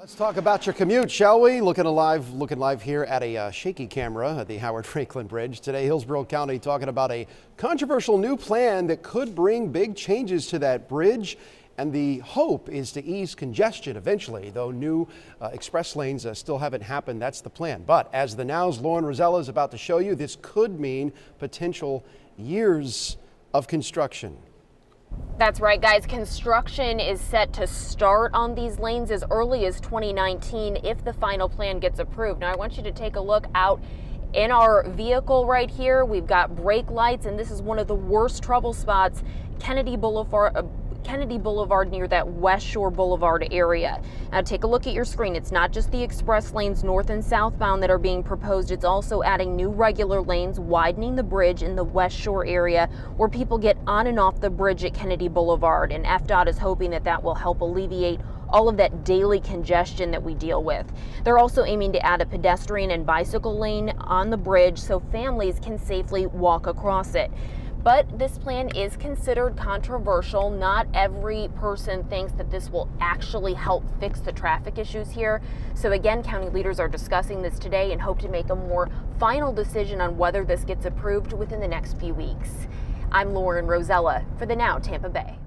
Let's talk about your commute, shall we? Looking live, looking live here at a uh, shaky camera at the Howard Frankland Bridge. Today, Hillsborough County talking about a controversial new plan that could bring big changes to that bridge. And the hope is to ease congestion eventually, though new uh, express lanes uh, still haven't happened. That's the plan. But as the Now's Lauren Rozyla is about to show you, this could mean potential years of construction. That's right, guys. Construction is set to start on these lanes as early as 2019 if the final plan gets approved. Now, I want you to take a look out in our vehicle right here. We've got brake lights, and this is one of the worst trouble spots. Kennedy Boulevard, uh, Kennedy Boulevard near that West Shore Boulevard area. Now take a look at your screen. It's not just the express lanes north and southbound that are being proposed. It's also adding new regular lanes, widening the bridge in the West Shore area where people get on and off the bridge at Kennedy Boulevard. And FDOT is hoping that that will help alleviate all of that daily congestion that we deal with. They're also aiming to add a pedestrian and bicycle lane on the bridge so families can safely walk across it. But this plan is considered controversial. Not every person thinks that this will actually help fix the traffic issues here. So again, county leaders are discussing this today and hope to make a more final decision on whether this gets approved within the next few weeks. I'm Lauren Rozyla for the Now Tampa Bay.